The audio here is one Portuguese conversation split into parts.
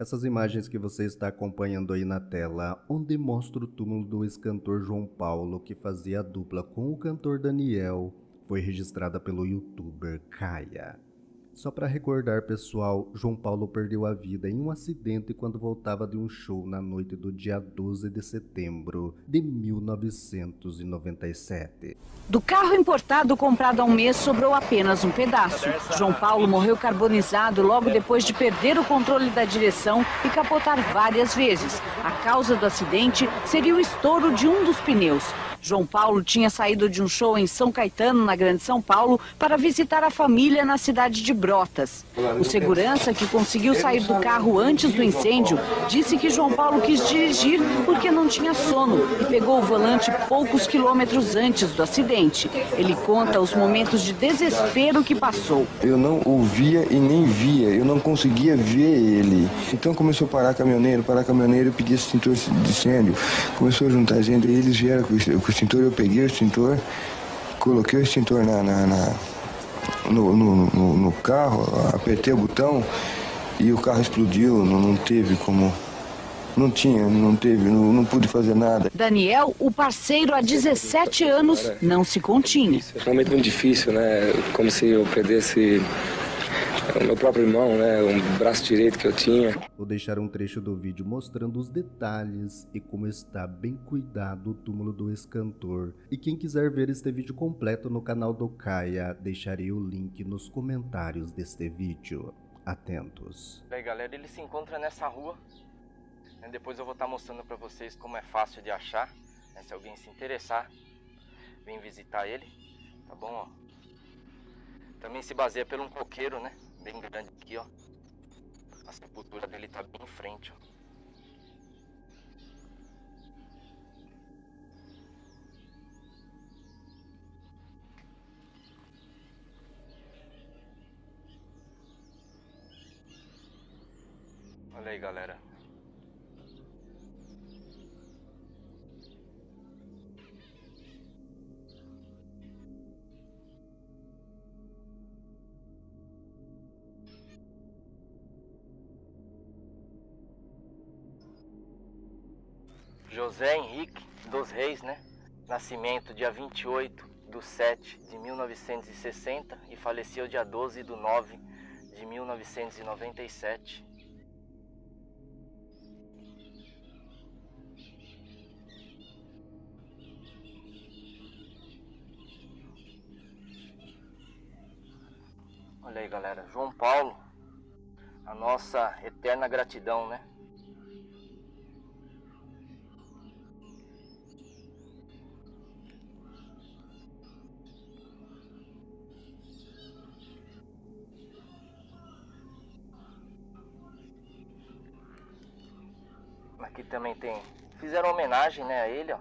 Essas imagens que você está acompanhando aí na tela, onde mostra o túmulo do ex-cantor João Paulo, que fazia a dupla com o cantor Daniel, foi registrada pelo youtuber Kaia. Só para recordar, pessoal, João Paulo perdeu a vida em um acidente quando voltava de um show na noite do dia 12 de setembro de 1997. Do carro importado comprado há um mês sobrou apenas um pedaço. João Paulo morreu carbonizado logo depois de perder o controle da direção e capotar várias vezes. A causa do acidente seria o estouro de um dos pneus. João Paulo tinha saído de um show em São Caetano, na Grande São Paulo, para visitar a família na cidade de Brotas. O segurança, que conseguiu sair do carro antes do incêndio, disse que João Paulo quis dirigir porque não tinha sono e pegou o volante poucos quilômetros antes do acidente. Ele conta os momentos de desespero que passou. Eu não ouvia e nem via, eu não conseguia ver ele. Então começou a parar caminhoneiro, parar caminhoneiro, pedir extintor de incêndio. Começou a juntar gente, eles vieram com o extintor, eu peguei o extintor, coloquei o extintor na, na, na no, no, no, no, carro, apertei o botão e o carro explodiu, não, não teve como. Não tinha, não teve, não, não pude fazer nada. Daniel, o parceiro há 17 anos, não se continha. É um momento muito difícil, né? Como se eu perdesse o meu próprio irmão, né? Um braço direito que eu tinha. Vou deixar um trecho do vídeo mostrando os detalhes e como está bem cuidado o túmulo do ex-cantor. E quem quiser ver este vídeo completo no canal do Caia, deixarei o link nos comentários deste vídeo. Atentos. Bem galera, ele se encontra nessa rua. Né, depois eu vou estar mostrando para vocês como é fácil de achar. Né, se alguém se interessar, vem visitar ele. Tá bom? Ó. Também se baseia pelo um coqueiro, né? Bem grande aqui, ó. A sepultura dele tá bem em frente, ó. Olha aí, galera. José Henrique dos Reis, né? Nascimento dia 28 do 7 de 1960 e faleceu dia 12 do 9 de 1997. Olha aí, galera, João Paulo, a nossa eterna gratidão, né? Aqui também tem. Fizeram homenagem né, a ele, ó.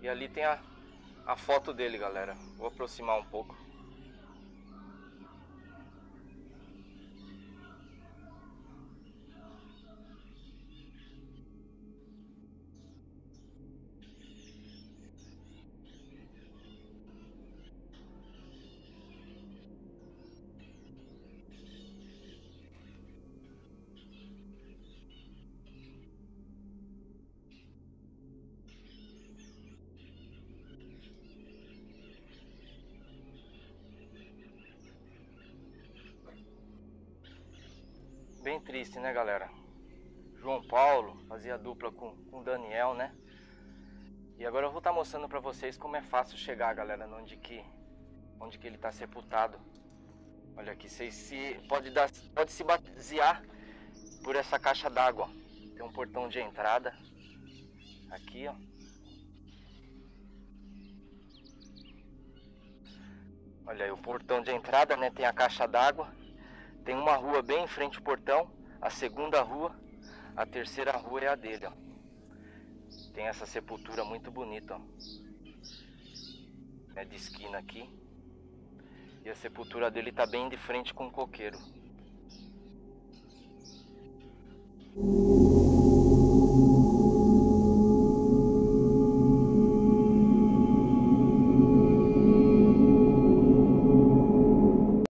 E ali tem a, a foto dele, galera. Vou aproximar um pouco. Bem triste, né, galera? João Paulo fazia dupla com, com Daniel, né? E agora eu vou estar tá mostrando pra vocês como é fácil chegar, galera, onde que, onde que ele tá sepultado. Olha aqui, vocês se, pode, dar, pode se basear por essa caixa d'água. Tem um portão de entrada. Aqui, ó. Olha aí, o portão de entrada, né? Tem a caixa d'água. Tem uma rua bem em frente ao portão, a segunda rua, a terceira rua é a dele, ó. Tem essa sepultura muito bonita, ó. É de esquina aqui. E a sepultura dele tá bem de frente com o coqueiro.